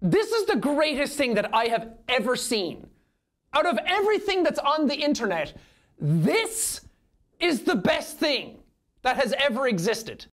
This is the greatest thing that I have ever seen. Out of everything that's on the internet, this is the best thing that has ever existed.